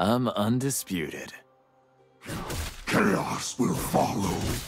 I'm undisputed. Chaos will follow.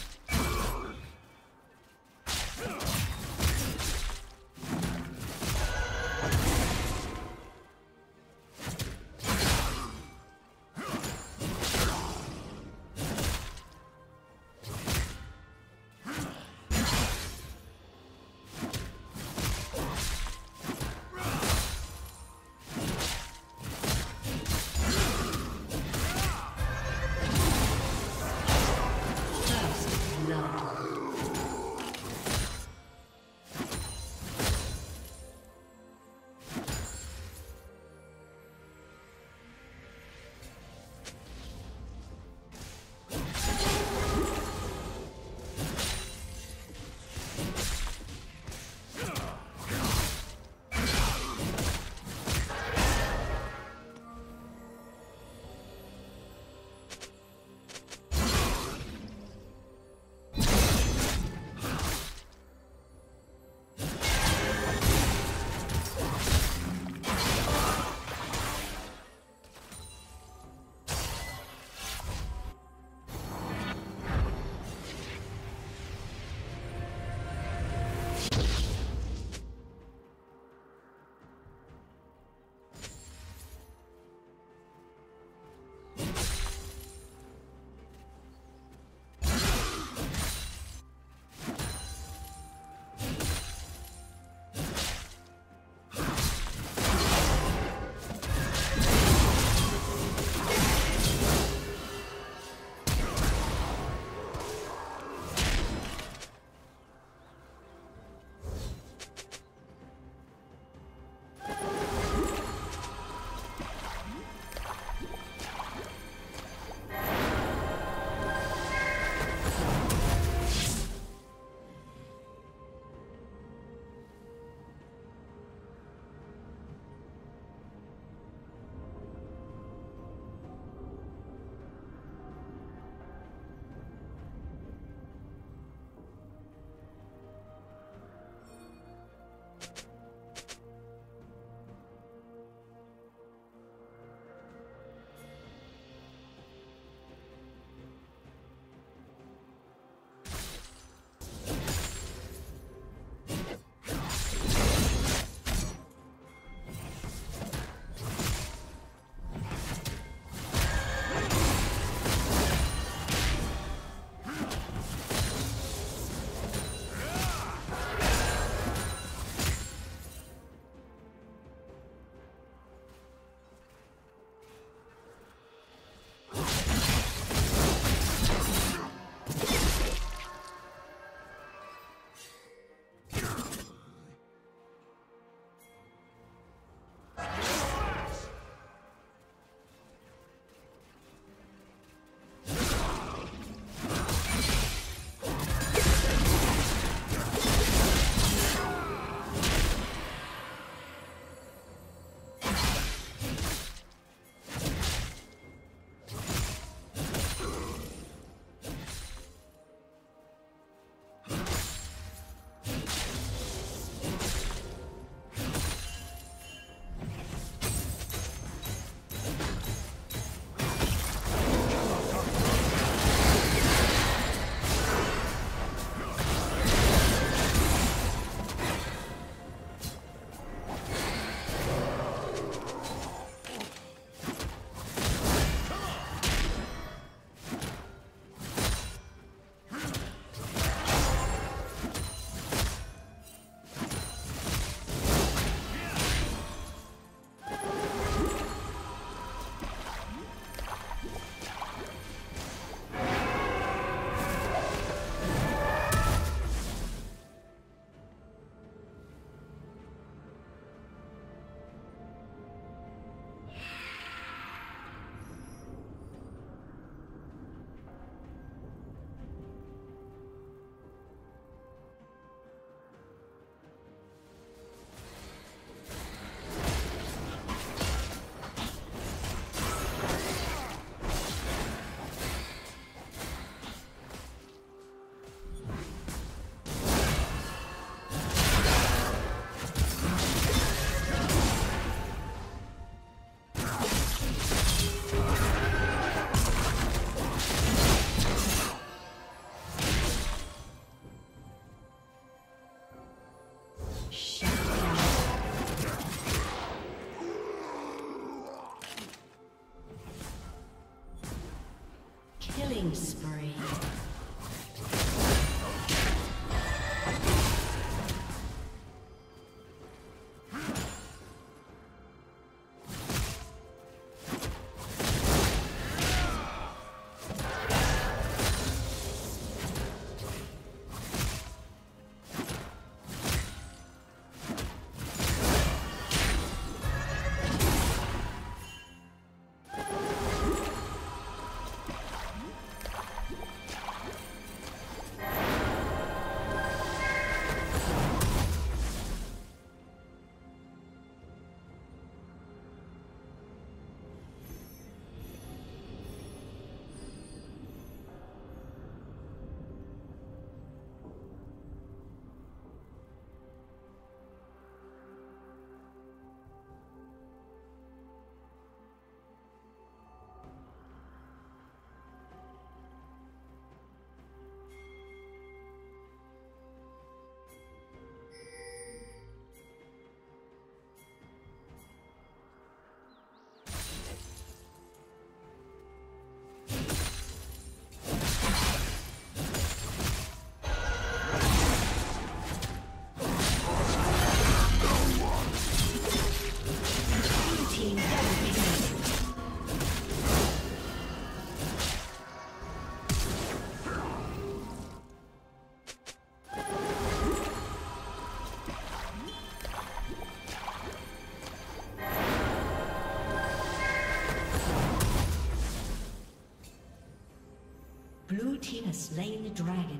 Slain the dragon.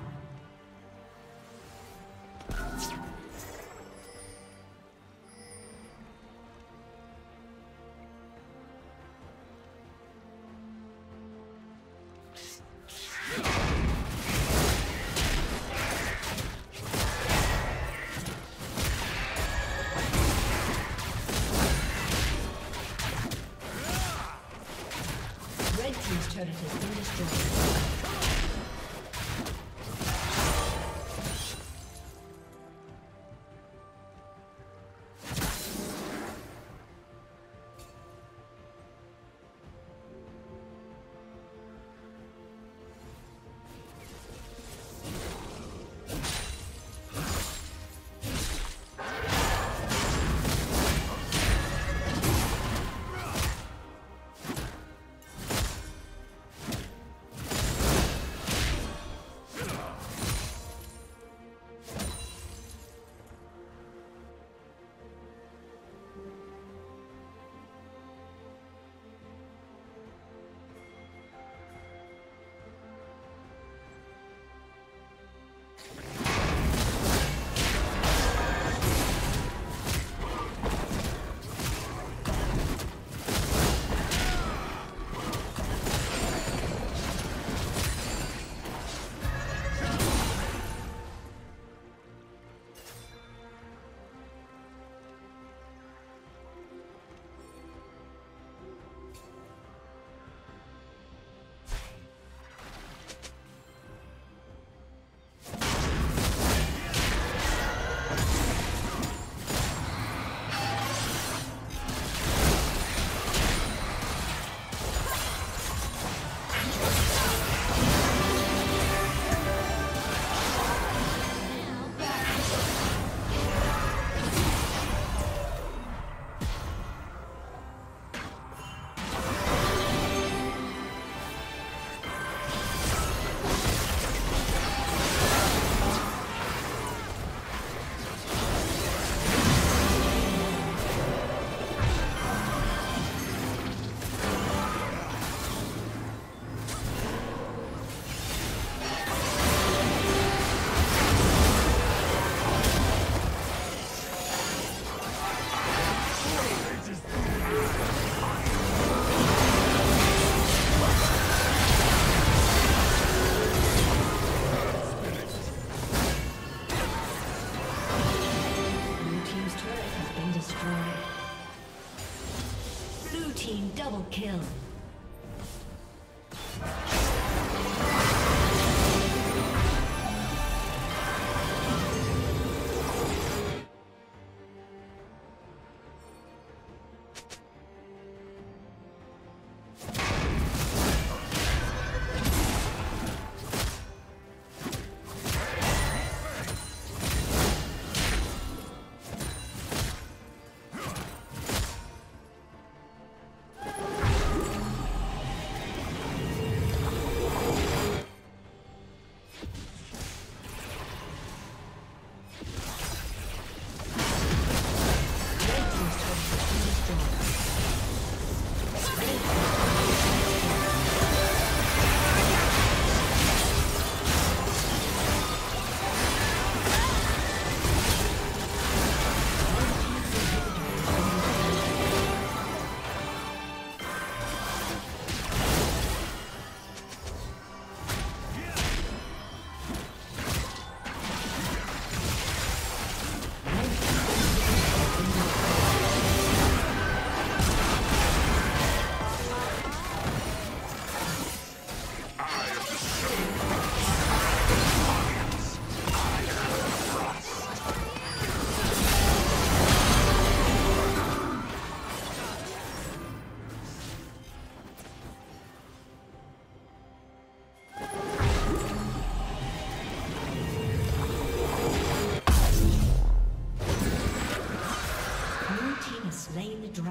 Kill.